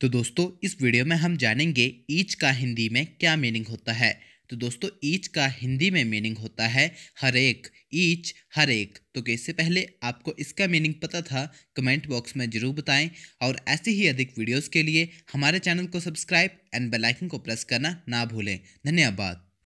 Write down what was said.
तो दोस्तों, इस वीडियो में हम जानेंगे ईच का हिंदी में क्या मीनिंग होता है। तो दोस्तों, ईच का हिंदी में मीनिंग होता है हर एक, ईच हर एक। तो कैसे पहले आपको इसका मीनिंग पता था, कमेंट बॉक्स में ज़रूर बताएँ। और ऐसे ही अधिक वीडियोस के लिए हमारे चैनल को सब्सक्राइब एंड बेल आइकन को प्रेस करना ना भूलें। धन्यवाद।